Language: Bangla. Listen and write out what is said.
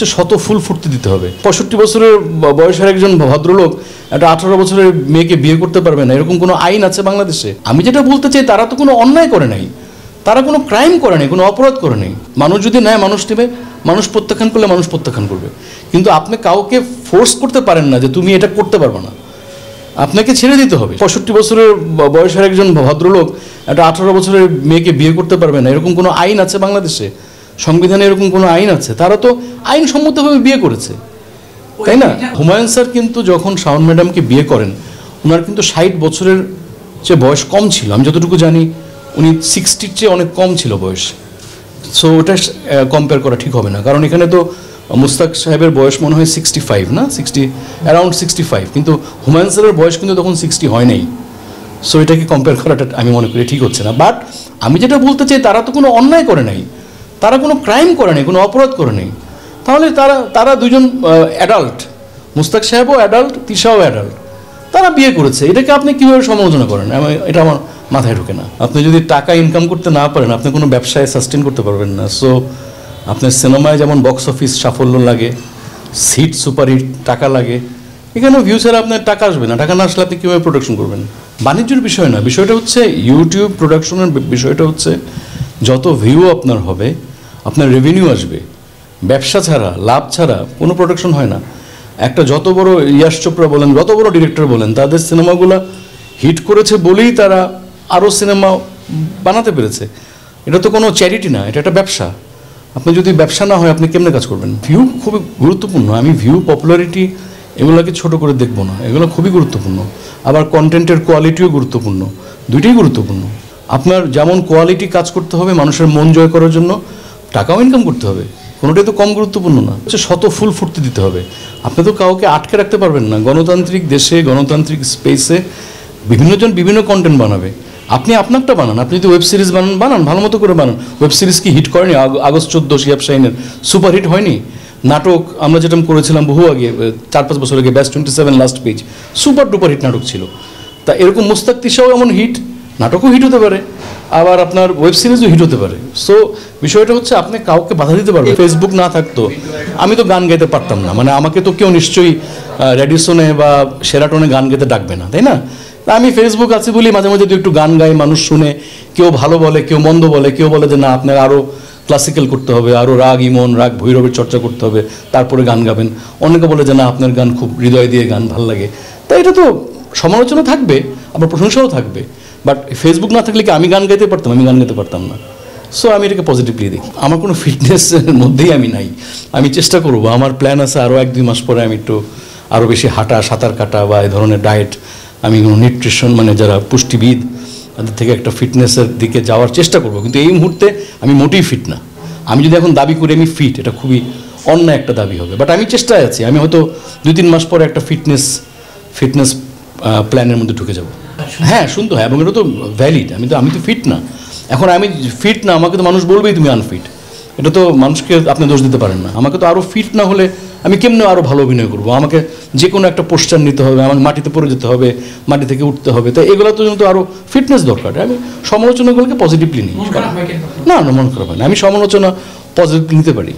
হচ্ছে শত ফুল ফুটতে দিতে হবে। পঁয়ষট্টি বছরের বয়সের একজন ভদ্রলোক একটা আঠারো বছরের মেয়েকে বিয়ে করতে পারবে না, এরকম কোনো আইন আছে বাংলাদেশে? আমি যেটা বলতে চাই, তারা তো কোনো অন্যায় করে নাই। তারা কোনো ক্রাইম করে নাই, কোনো অপরাধ করে নাই। মানুষ যদি নেয় মানুষ নেবে, মানুষ প্রত্যাখ্যান করলে মানুষ প্রত্যাখ্যান করবে। কিন্তু আপনি কাউকে ফোর্স করতে পারেন না যে তুমি এটা করতে পারবে না। আপনাকে ছেড়ে দিতে হবে। পঁয়ষট্টি বছরের বয়সের একজন ভদ্রলোক একটা আঠারো বছরের মেয়েকে বিয়ে করতে পারবে না, এরকম কোনো আইন আছে বাংলাদেশে? সংবিধানে এরকম কোনো আইন আছে? তারা তো আইনসম্মতভাবে বিয়ে করেছে। তাই না? হুমায়ুন স্যার কিন্তু যখন শাওন ম্যাডামকে বিয়ে করেন ওনার কিন্তু ষাট বছরের যে বয়স কম ছিল। আমি যতটুকু জানি উনি সিক্সটির চেয়ে অনেক কম ছিল বয়স। সো ওটা কম্পেয়ার করা ঠিক হবে না। কারণ এখানে তো মুস্তাক সাহেবের বয়স মনে হয় সিক্সটি ফাইভ না? সিক্সটি অ্যারাউন্ড সিক্সটি ফাইভ কিন্তু হুমায়ুন স্যারের বয়স কিন্তু তখন সিক্সটি হয় নাই। সো এটাকে কম্পেয়ার করাটা আমি মনে করি ঠিক হচ্ছে না। বাট আমি যেটা বলতে চাই তারা তো কোনো অন্যায় করে নাই। তারা কোনো ক্রাইম করে নাই, কোনো অপরাধ করে নাই। তাহলে তারা তারা দুজন অ্যাডাল্ট মুস্তাক সাহেবও অ্যাডাল্ট তিশাও অ্যাডাল্ট তারা বিয়ে করেছে। এটাকে আপনি কীভাবে সমালোচনা করেন? এটা আমার মাথায় ঢোকে না। আপনি যদি টাকা ইনকাম করতে না পারেন, আপনি কোনো ব্যবসায় সাস্টেন করতে পারবেন না। সো আপনার সিনেমায় যেমন বক্স অফিস সাফল্য লাগে সিট সুপারহিট টাকা লাগে, এখানেও ভিউ ছাড়া আপনার টাকা আসবে না। টাকা না আসলে আপনি কীভাবে প্রোডাকশন করবেন? বাণিজ্যের বিষয় না। বিষয়টা হচ্ছে ইউটিউব প্রোডাকশনের বিষয়টা হচ্ছে, যত ভিউ আপনার হবে আপনার রেভিনিউ আসবে। ব্যবসা ছাড়া, লাভ ছাড়া কোনো প্রোডাকশন হয় না। একটা যত বড় ইয়াশ চোপড়া বলেন, যত বড় ডিরেক্টর বলেন, তাদের সিনেমাগুলো হিট করেছে বলেই তারা আরও সিনেমা বানাতে পেরেছে। এটা তো কোনো চ্যারিটি না, এটা একটা ব্যবসা। আপনি যদি ব্যবসা না হয়, আপনি কেমনে কাজ করবেন? ভিউ খুবই গুরুত্বপূর্ণ। আমি ভিউ পপুলারিটি এগুলোকে ছোট করে দেখব না। এগুলো খুবই গুরুত্বপূর্ণ। আবার কন্টেন্টের কোয়ালিটিও গুরুত্বপূর্ণ। দুইটাই গুরুত্বপূর্ণ। আপনার যেমন কোয়ালিটি কাজ করতে হবে মানুষের মন জয় করার জন্য টাকাও ইনকাম করতে হবে। কোনোটাই তো কম গুরুত্বপূর্ণ না। হচ্ছে শত ফুল ফুটতে দিতে হবে। আপনি তো কাউকে আটকে রাখতে পারবেন না। গণতান্ত্রিক দেশে, গণতান্ত্রিক স্পেসে বিভিন্নজন বিভিন্ন কন্টেন্ট বানাবে। আপনি আপনারটা বানান। আপনি যদি ওয়েব সিরিজ বানান বানান, ভালো মতো করে বানান। ওয়েব সিরিজ কি হিট করেনি? আগস্ট চোদ্দ শিয়াব শাহিনের সুপার হিট হয়নি? নাটক, আমরা যেটা করেছিলাম বহু আগে চার পাঁচ বছর আগে best twenty seven last page super duper hit নাটক ছিল। তা এরকম মুস্তাক তিসাও এমন হিট নাটকও হিট হতে পারে। আবার আপনার ওয়েব সিরিজও হিট হতে পারে। সো বিষয়টা হচ্ছে আপনি কাউকে বাধা দিতে পারবেন। ফেসবুক না থাকতো, আমি তো গান গাইতে পারতাম না। মানে আমাকে তো কেউ নিশ্চয়ই রেডিসনে বা সেরাটনে গান গাইতে ডাকবে না, তাই না? আমি ফেসবুক আছি বলি মাঝে মাঝে একটু গান গাই, মানুষ শুনে, কেউ ভালো বলে, কেউ মন্দ বলে, কেউ বলে যে না, আপনার আরও ক্লাসিক্যাল করতে হবে আরও রাগ, ইমন, রাগ, ভৈরবের চর্চা করতে হবে, তারপরে গান গাবেন। অনেকে বলে যে না, আপনার গান খুব হৃদয় দিয়ে গান ভালো লাগে। তাই এটা তো সমালোচনা থাকবে, আবার প্রশংসাও থাকবে। বাট ফেসবুক না থাকলে কি আমি গান গাইতে পারতাম? আমি গান গাইতে পারতাম না। সো আমি এটাকে পজিটিভলি দেখি। আমার কোনো ফিটনেসের মধ্যেই আমি নাই। আমি চেষ্টা করব। আমার প্ল্যান আছে আরও এক, দুই মাস পরে আমি একটু আরও বেশি হাঁটা, সাঁতার কাটা বা এই ধরনের ডায়েট আমি কোনো নিউট্রিশন মানে যারা পুষ্টিবিদ, তাদের থেকে একটা ফিটনেসের দিকে যাওয়ার চেষ্টা করব। কিন্তু এই মুহূর্তে আমি মোটেই ফিট না। আমি যদি এখন দাবি করি আমি ফিট এটা খুবই অন্যায় একটা দাবি হবে। বাট আমি চেষ্টায় আছি। আমি হয়তো দুই, তিন মাস পরে একটা ফিটনেস ফিটনেস প্ল্যানের মধ্যে ঢুকে যাব। হ্যাঁ শুনতে হয় এবং এটা তো ভ্যালিড আমি তো আমি তো ফিট না। এখন আমি ফিট না আমাকে তো মানুষ বলবেই তুমি আনফিট এটা তো মানুষকে আপনি দোষ দিতে পারেন না। আমাকে তো আরও ফিট না হলে আমি কেমনে আরও ভালো অভিনয় করব? আমাকে যে কোনো একটা পোস্টার নিতে হবে আমাকে মাটিতে পড়ে যেতে হবে মাটি থেকে উঠতে হবে। তো এগুলো তো তো আরও ফিটনেস দরকার। আমি সমালোচনাগুলোকে পজিটিভলি নিই। হয় না না মন খারাপ হয় না। আমি সমালোচনা পজিটিভ নিতে পারি।